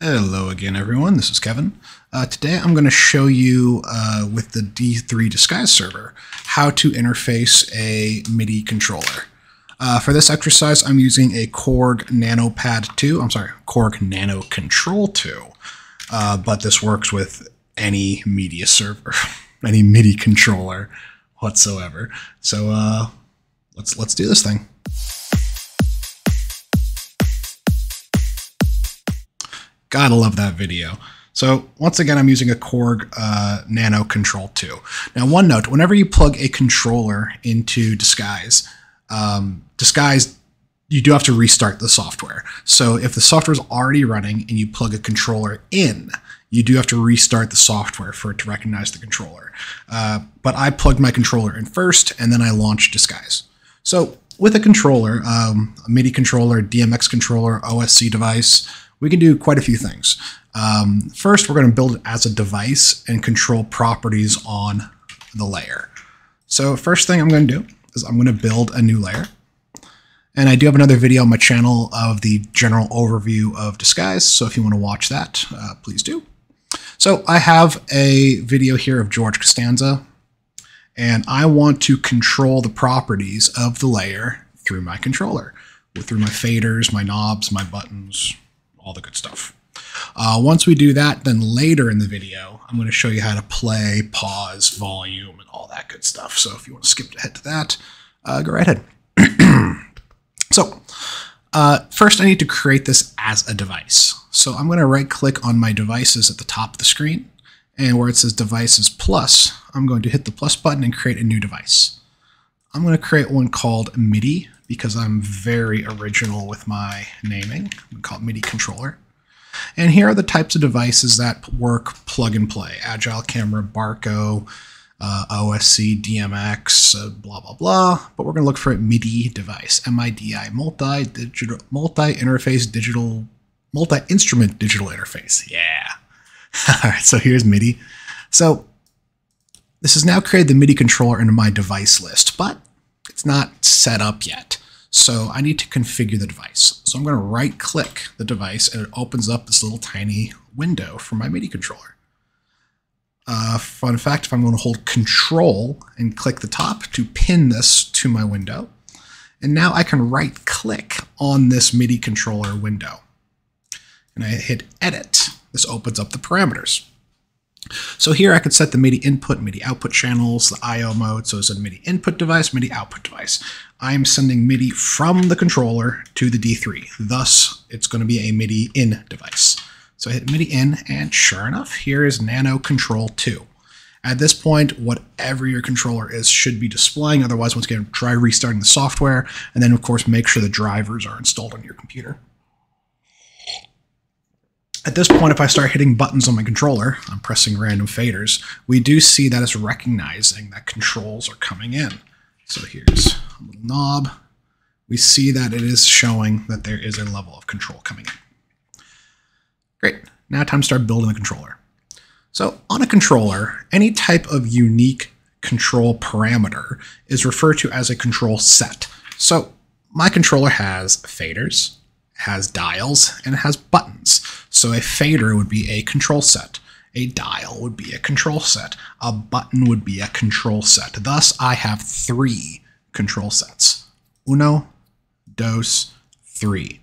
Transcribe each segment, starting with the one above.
Hello again, everyone. This is Kevin. Uh, today I'm going to show you uh, with the D3 Disguise server how to interface a MIDI controller. Uh, for this exercise, I'm using a Korg NanoPad 2. I'm sorry, Korg NanoKontrol 2. Uh, but this works with any media server, any MIDI controller whatsoever. So uh, let's let's do this thing. Gotta love that video. So once again, I'm using a Korg uh, NanoKontrol 2. Now, one note, whenever you plug a controller into Disguise, um, Disguise, you do have to restart the software. So if the software is already running and you plug a controller in, you do have to restart the software for it to recognize the controller. Uh, but I plugged my controller in first, and then I launched Disguise. So with a controller, um, a MIDI controller, DMX controller, OSC device, we can do quite a few things. Um, first, we're going to build it as a device and control properties on the layer. So first thing I'm going to do is I'm going to build a new layer. And I do have another video on my channel of the general overview of Disguise, so if you want to watch that, uh, please do. So I have a video here of George Costanza, and I want to control the properties of the layer through my controller, through my faders, my knobs, my buttons, all the good stuff. Uh, once we do that, then later in the video, I'm going to show you how to play, pause, volume, and all that good stuff. So if you want to skip ahead to that, uh, go right ahead. so uh, first I need to create this as a device. So I'm going to right click on my devices at the top of the screen. And where it says devices plus, I'm going to hit the plus button and create a new device. I'm going to create one called MIDI because I'm very original with my naming. We call it MIDI controller. And here are the types of devices that work plug and play. Agile Camera, Barco, uh, OSC, DMX, uh, blah, blah, blah. But we're going to look for a MIDI device, M-I-D-I, multi-digital, multi-interface digital, multi-instrument digital interface. Yeah. All right, so here's MIDI. So this has now created the MIDI controller into my device list, but it's not set up yet. So I need to configure the device. So I'm going to right click the device and it opens up this little tiny window for my MIDI controller. Uh, fun fact, if I'm going to hold control and click the top to pin this to my window, and now I can right click on this MIDI controller window. And I hit edit. This opens up the parameters. So here I could set the MIDI input, MIDI output channels, the I.O. mode. So it's a MIDI input device, MIDI output device. I'm sending MIDI from the controller to the D3. Thus, it's going to be a MIDI in device. So I hit MIDI in, and sure enough, here is NanoKontrol 2. At this point, whatever your controller is should be displaying. Otherwise, once again, try restarting the software, and then, of course, make sure the drivers are installed on your computer. At this point, if I start hitting buttons on my controller, I'm pressing random faders, we do see that it's recognizing that controls are coming in. So here's a little knob. We see that it is showing that there is a level of control coming in. Great. Now time to start building the controller. So on a controller, any type of unique control parameter is referred to as a control set. So my controller has faders, has dials, and it has buttons. So a fader would be a control set. A dial would be a control set. A button would be a control set. Thus, I have three control sets. Uno, dos, three.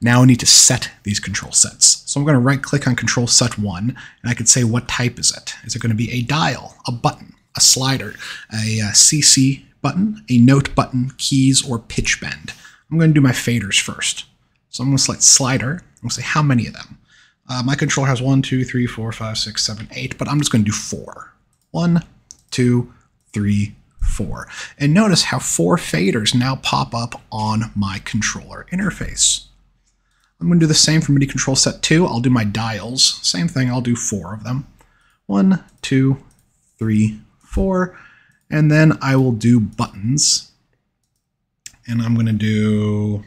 Now I need to set these control sets. So I'm going to right click on control set one, and I could say what type is it? Is it going to be a dial, a button, a slider, a, uh, a CC button, a note button, keys, or pitch bend? I'm going to do my faders first. So I'm going to select slider. I'm going to say how many of them. Uh, my controller has one, two, three, four, five, six, seven, eight, but I'm just going to do four. One, two, three, four. And notice how four faders now pop up on my controller interface. I'm going to do the same for MIDI control set 2. I'll do my dials. Same thing, I'll do four of them. One, two, three, four. And then I will do buttons and I'm going to do,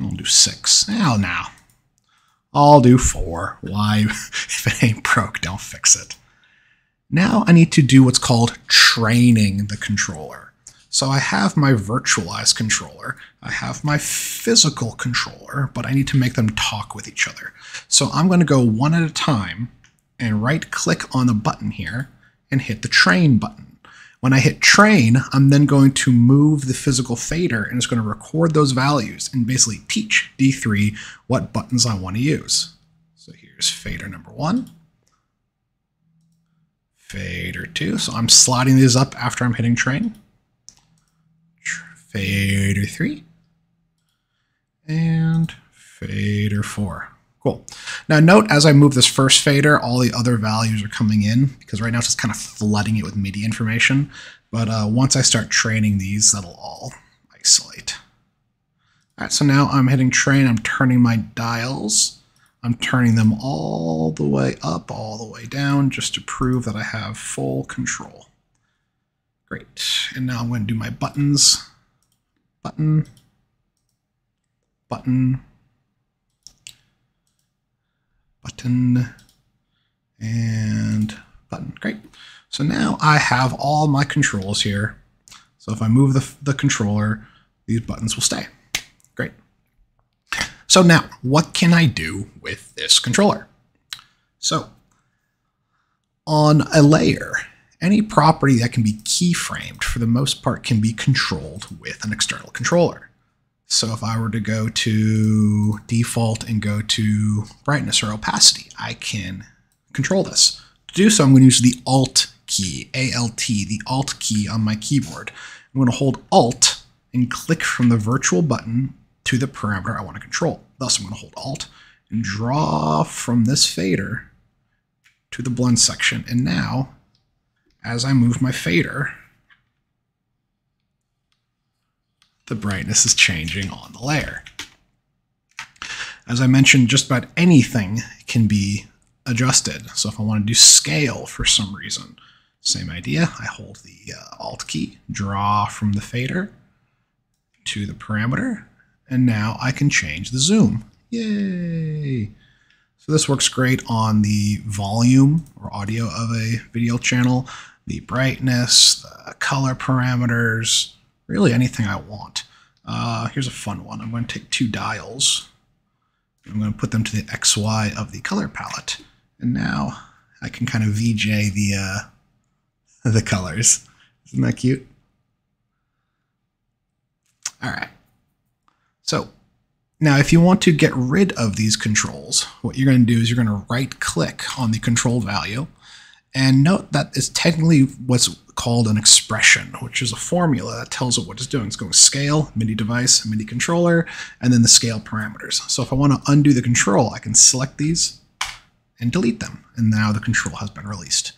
I'll do six. Oh, now. I'll do four. Why? if it ain't broke, don't fix it. Now I need to do what's called training the controller. So I have my virtualized controller, I have my physical controller, but I need to make them talk with each other. So I'm going to go one at a time and right click on the button here and hit the train button. When I hit train, I'm then going to move the physical fader and it's going to record those values and basically teach D3 what buttons I want to use. So here's fader number one, fader two. So I'm sliding these up after I'm hitting train fader 3, and fader 4. Cool. Now note as I move this first fader, all the other values are coming in because right now it's just kind of flooding it with MIDI information. But uh, once I start training these, that'll all isolate. All right, so now I'm hitting train. I'm turning my dials. I'm turning them all the way up, all the way down, just to prove that I have full control. Great. And now I'm going to do my buttons button, button, button, and button. Great. So now I have all my controls here. So if I move the, the controller, these buttons will stay. Great. So now, what can I do with this controller? So on a layer, any property that can be keyframed, for the most part, can be controlled with an external controller. So if I were to go to default and go to brightness or opacity, I can control this. To do so, I'm going to use the Alt key, A-L-T, the Alt key on my keyboard. I'm going to hold Alt and click from the virtual button to the parameter I want to control. Thus, I'm going to hold Alt and draw from this fader to the blend section. And now as I move my fader, the brightness is changing on the layer. As I mentioned, just about anything can be adjusted. So if I want to do scale for some reason, same idea. I hold the uh, Alt key, draw from the fader to the parameter, and now I can change the zoom. Yay! So this works great on the volume or audio of a video channel, the brightness, the color parameters, really anything I want. Uh, here's a fun one. I'm going to take two dials. I'm going to put them to the XY of the color palette. And now I can kind of VJ the, uh, the colors. Isn't that cute? All right. So now if you want to get rid of these controls, what you're going to do is you're going to right click on the control value and note that it's technically what's called an expression, which is a formula that tells it what it's doing. It's going to scale, MIDI device, MIDI controller, and then the scale parameters. So if I want to undo the control, I can select these and delete them. And now the control has been released.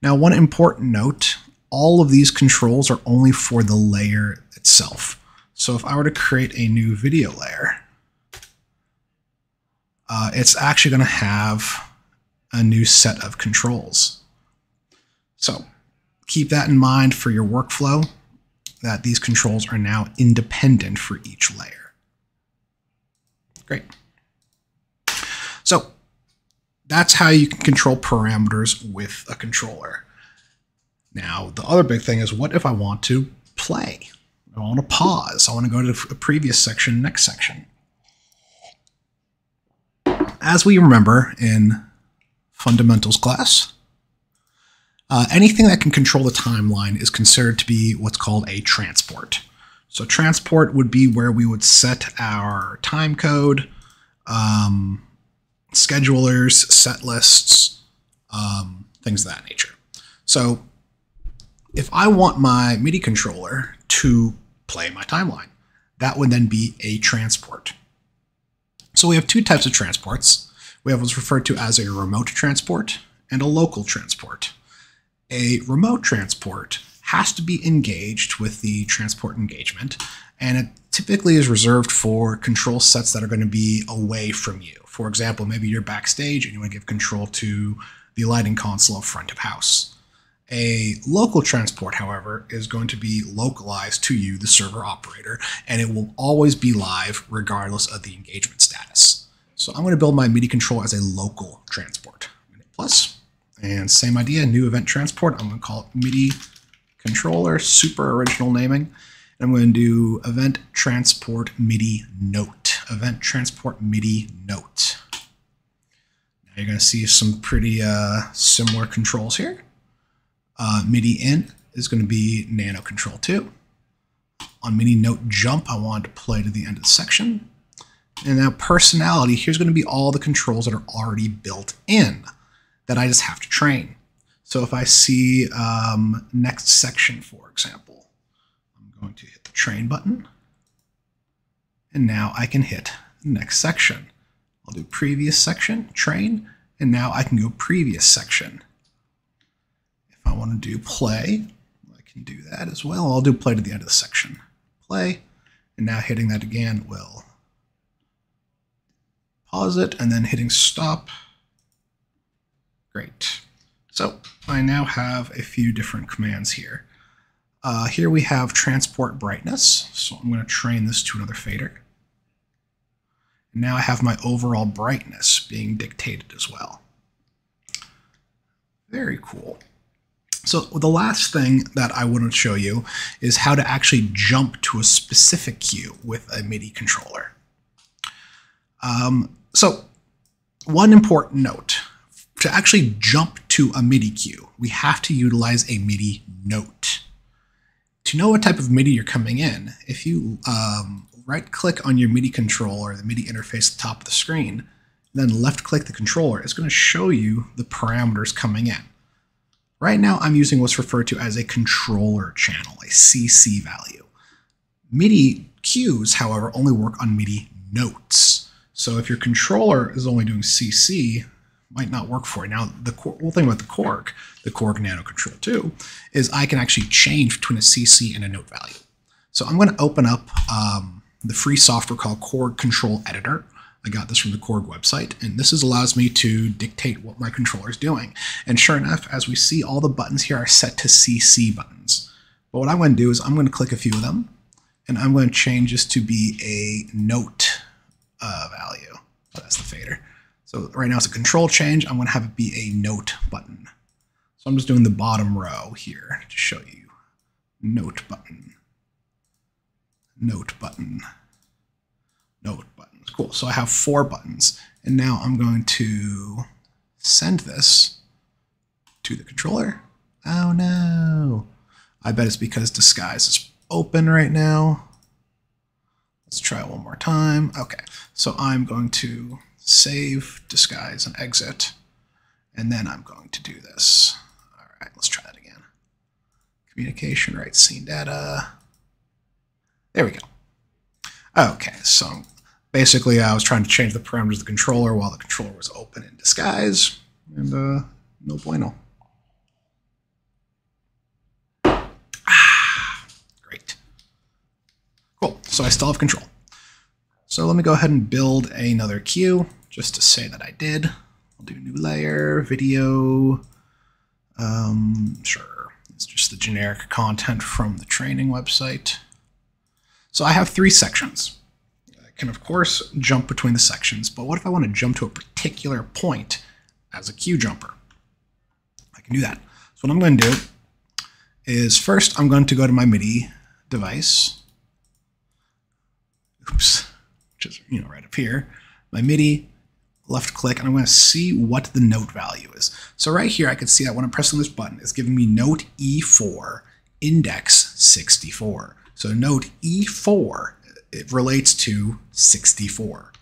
Now, one important note, all of these controls are only for the layer itself. So if I were to create a new video layer, uh, it's actually going to have a new set of controls. So keep that in mind for your workflow, that these controls are now independent for each layer. Great. So that's how you can control parameters with a controller. Now, the other big thing is what if I want to play? I want to pause. I want to go to a previous section, next section. As we remember in fundamentals class, uh, anything that can control the timeline is considered to be what's called a transport. So transport would be where we would set our time code, um, schedulers, set lists, um, things of that nature. So if I want my MIDI controller to play my timeline, that would then be a transport. So we have two types of transports. We have what's referred to as a remote transport and a local transport a remote transport has to be engaged with the transport engagement, and it typically is reserved for control sets that are going to be away from you. For example, maybe you're backstage and you want to give control to the lighting console front of house. A local transport, however, is going to be localized to you, the server operator, and it will always be live regardless of the engagement status. So I'm going to build my MIDI control as a local transport. Plus, and same idea, new event transport. I'm going to call it MIDI controller, super original naming. I'm going to do event transport MIDI note. Event transport MIDI note. Now you're going to see some pretty uh, similar controls here. Uh, MIDI in is going to be NanoKontrol 2. On MIDI note jump, I want to play to the end of the section. And now personality, here's going to be all the controls that are already built in that I just have to train. So if I see um, next section, for example, I'm going to hit the train button. And now I can hit next section. I'll do previous section, train, and now I can go previous section. If I want to do play, I can do that as well. I'll do play to the end of the section. Play, and now hitting that again will pause it, and then hitting stop. Great. So I now have a few different commands here. Uh, here we have transport brightness. So I'm going to train this to another fader. Now I have my overall brightness being dictated as well. Very cool. So the last thing that I want to show you is how to actually jump to a specific cue with a MIDI controller. Um, so one important note, to actually jump to a MIDI cue, we have to utilize a MIDI note. To know what type of MIDI you're coming in, if you um, right click on your MIDI controller, the MIDI interface at the top of the screen, then left click the controller, it's going to show you the parameters coming in. Right now I'm using what's referred to as a controller channel, a CC value. MIDI cues, however, only work on MIDI notes. So if your controller is only doing CC, might not work for you. Now, the cool thing about the Korg, the Korg NanoKontrol 2, is I can actually change between a CC and a note value. So I'm going to open up um, the free software called Korg Kontrol Editor. I got this from the Korg website, and this is, allows me to dictate what my controller is doing. And sure enough, as we see, all the buttons here are set to CC buttons. But what I'm going to do is I'm going to click a few of them, and I'm going to change this to be a note uh, value. Oh, that's the fader. So right now it's a control change. I'm going to have it be a note button. So I'm just doing the bottom row here to show you. Note button. Note button. Note buttons. Cool. So I have four buttons. And now I'm going to send this to the controller. Oh no. I bet it's because Disguise is open right now. Let's try it one more time. Okay, so I'm going to save, disguise, and exit. And then I'm going to do this. All write, let's try that again. Communication, right, scene data. There we go. Okay, so basically I was trying to change the parameters of the controller while the controller was open in disguise. And uh, no bueno. Ah, great. Cool, so I still have control. So let me go ahead and build another cue just to say that I did. I'll do a new layer, video. Um, sure, it's just the generic content from the training website. So I have three sections. I can, of course, jump between the sections, but what if I want to jump to a particular point as a cue jumper? I can do that. So what I'm going to do is first I'm going to go to my MIDI device. Oops which is you know right up here, my MIDI, left click, and I'm going to see what the note value is. So right here, I can see that when I'm pressing this button, it's giving me note E4, index 64. So note E4, it relates to 64.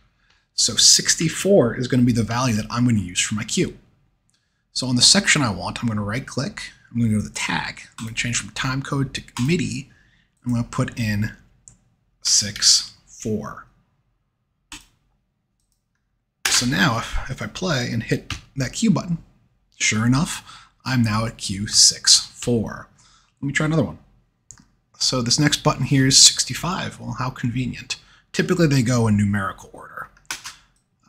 So 64 is going to be the value that I'm going to use for my cue. So on the section I want, I'm going to right click, I'm going to go to the tag, I'm going to change from time code to MIDI, I'm going to put in 6, 4. So now if, if I play and hit that cue button, sure enough, I'm now at Q64. Let me try another one. So this next button here is 65. Well, how convenient. Typically they go in numerical order.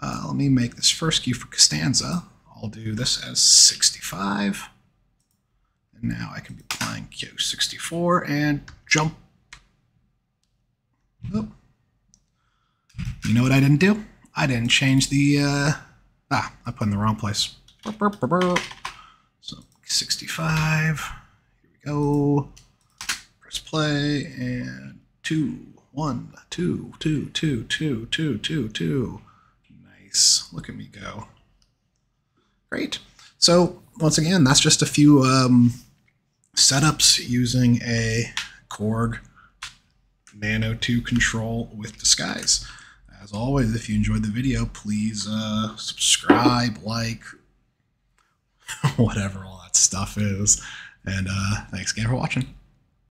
Uh, let me make this first cue for Costanza. I'll do this as 65. And now I can be playing Q64 and jump. Oh. You know what I didn't do? I didn't change the, uh, ah, I put in the wrong place. So 65, here we go. Press play and two, one, two, two, two, two, two, two, two. Nice. Look at me go. Great. So once again, that's just a few um, setups using a Korg Nano 2 control with Disguise. As always, if you enjoyed the video, please uh, subscribe, like, whatever all that stuff is. And uh, thanks again for watching.